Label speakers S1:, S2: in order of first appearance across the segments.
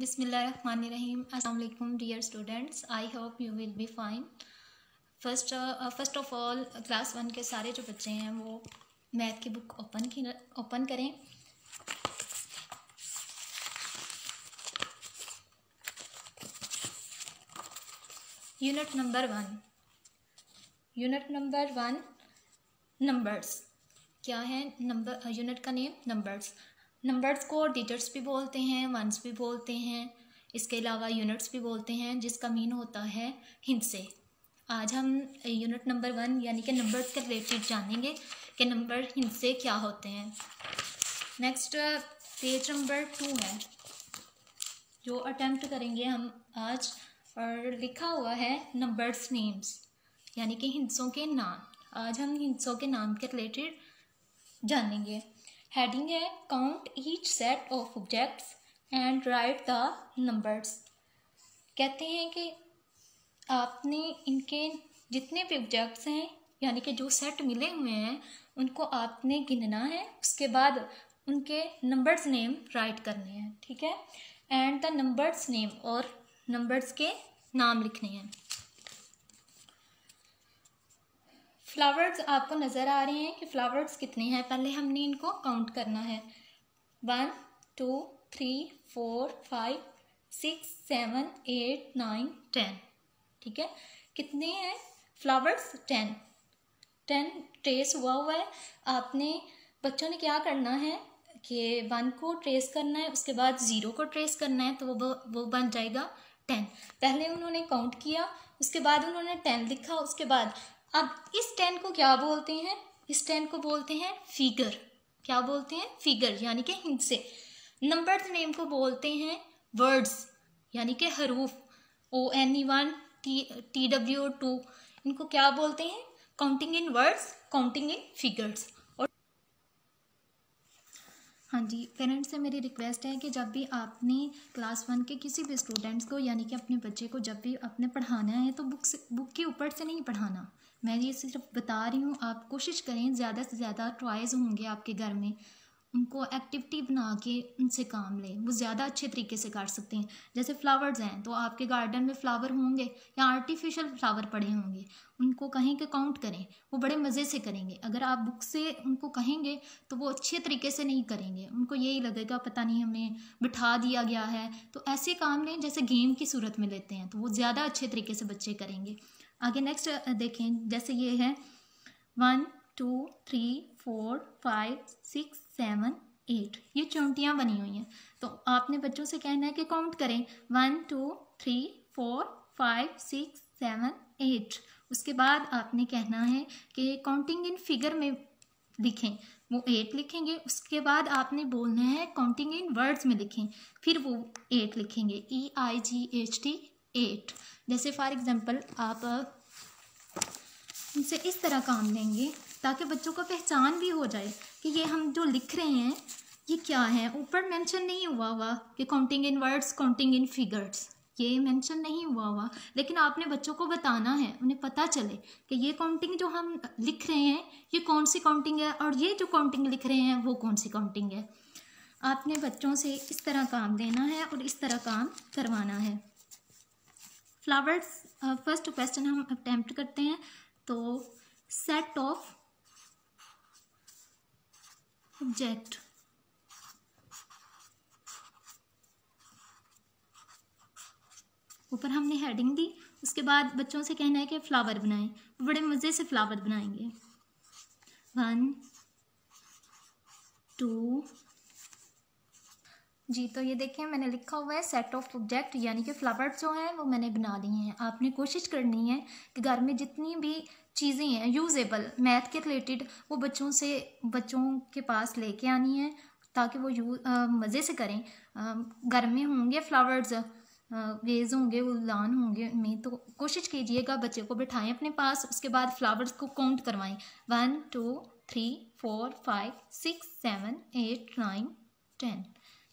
S1: Assalamu alaikum dear students. I hope you will be fine. First first of all class one के सारे जो बच्चे हैं, वो मैथ की बुक ओपन की ओपन करें। Unit number one unit number one numbers क्या है? नंबर यूनिट का नेम नंबर्स नंबर्स को डिजिट्स भी बोलते हैं वंस भी बोलते हैं, इसके अलावा यूनिट्स भी बोलते हैं, जिसका मीन होता है हिंसे आज हम यूनिट नंबर वन यानी कि नंबर्स के रिलेटेड जानेंगे कि नंबर हिंसे क्या होते हैं। नेक्स्ट पेज नंबर टू है, जो अटेम्प्ट करेंगे हम आज, और लिखा हुआ है नंबर्स नेम्स यानी कि हिंसों के नाम। आज हम हिंसों के नाम के रिलेटेड जानेंगे। हेडिंग है count each set of objects and write the numbers कहते हैं कि आपने इनके जितने भी ऑब्जेक्ट्स हैं, यानी कि जो सेट मिले हुए हैं, उनको आपने गिनना है, उसके बाद उनके नंबर्स नेम राइट करने हैं, ठीक है? एंड द नंबर्स नेम और नंबर्स के नाम लिखने हैं। फ्लावर्स आपको नज़र आ रहे हैं कि फ्लावर्स कितने हैं? पहले हमने इनको काउंट करना है। One two three four five six seven eight nine ten ठीक है? कितने हैं? फ्लावर्स टेन टेन ट्रेस हुआ हुआ है। आपने बच्चों ने क्या करना है कि वन को ट्रेस करना है, उसके बाद ज़ीरो को ट्रेस करना है तो वो वो बन जाएगा टेन पहले उन्होंने काउंट किया, उसके बाद उन्होंने टेन लिखा, उसके बाद अब इस टेन को क्या बोलते हैं? इस टेन को बोलते हैं फिगर क्या बोलते हैं? फिगर यानी कि हिंसे नंबर नेम को बोलते हैं वर्ड्स यानी कि हरूफ। O N E one T T W two इनको क्या बोलते हैं? Counting in words counting in figures हाँ जी पेरेंट्स से मेरी रिक्वेस्ट है कि जब भी आपने क्लास वन के किसी भी स्टूडेंट्स को, यानी कि अपने बच्चे को जब भी अपने पढ़ाना है तो बुक से बुक के ऊपर से नहीं पढ़ाना। मैं ये सिर्फ़ बता रही हूँ, आप कोशिश करें, ज़्यादा से ज़्यादा ट्रॉयज़ होंगे आपके घर में। उनको एक्टिविटी बना के उनसे काम लें। वो ज़्यादा अच्छे तरीके से कर सकते हैं। जैसे फ्लावर्स हैं तो आपके गार्डन में फ्लावर होंगे या आर्टिफिशियल फ्लावर पड़े होंगे, उनको कहीं के काउंट करें। वो बड़े मज़े से करेंगे। अगर आप बुक से उनको कहेंगे तो वो अच्छे तरीके से नहीं करेंगे। उनको यही लगेगा, पता नहीं, हमें बिठा दिया गया है। तो ऐसे काम लें, जैसे गेम की सूरत में लेते हैं तो वो ज़्यादा अच्छे तरीके से बच्चे करेंगे। आगे नेक्स्ट देखें, जैसे ये है। One two three four five six seven eight ये चौंटियाँ बनी हुई हैं। तो आपने बच्चों से कहना है कि काउंट करें। One two three four five six seven eight उसके बाद आपने कहना है कि काउंटिंग इन फिगर में लिखें। वो एट लिखेंगे। उसके बाद आपने बोलना है काउंटिंग इन वर्ड्स में लिखें। फिर वो एट लिखेंगे। E I G H T eight जैसे फॉर एग्ज़ाम्पल आप उनसे इस तरह काम लेंगे ताकि बच्चों को पहचान भी हो जाए कि ये हम जो लिख रहे हैं, ये क्या है? ऊपर मेंशन नहीं हुआ हुआ कि counting in words counting in figures ये मेंशन नहीं हुआ हुआ लेकिन आपने बच्चों को बताना है, उन्हें पता चले कि ये काउंटिंग जो हम लिख रहे हैं, ये कौन सी काउंटिंग है और ये जो काउंटिंग लिख रहे हैं, वो कौन सी काउंटिंग है? आपने बच्चों से इस तरह काम देना है और इस तरह काम करवाना है। फ्लावर्स फ़र्स्ट क्वेश्चन हम अटैम्प्ट करते हैं। तो सेट ऑफ़ ऑब्जेक्ट ऊपर हमने हेडिंग दी, उसके बाद बच्चों से कहना है कि फ्लावर बनाएँ, बड़े मज़े से फ्लावर बनाएँगे। वन टू जी तो ये देखें मैंने लिखा हुआ है सेट ऑफ़ ऑब्जेक्ट यानी कि फ्लावर्स जो हैं, वो मैंने बना लिए हैं। आपने कोशिश करनी है कि घर में जितनी भी चीज़ें हैं यूजेबल मैथ के रिलेटेड वो बच्चों से, बच्चों के पास लेके आनी है, ताकि वो यू मज़े से करें। घर में होंगे फ्लावर्स वेज होंगे, उलान होंगे उनमें तो कोशिश कीजिएगा बच्चे को बिठाएँ अपने पास, उसके बाद फ्लावर्स को काउंट करवाएँ। One two three four five six seven eight nine ten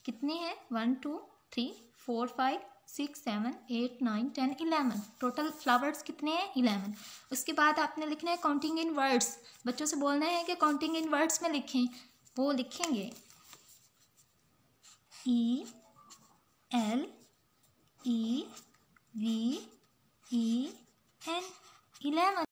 S1: कितने हैं? One two three four five six seven eight nine ten eleven total flowers कितने हैं? इलेवन उसके बाद आपने लिखना है काउंटिंग इन वर्ड्स बच्चों से बोलना है कि काउंटिंग इन वर्ड्स में लिखें। वो लिखेंगे E L E V E N eleven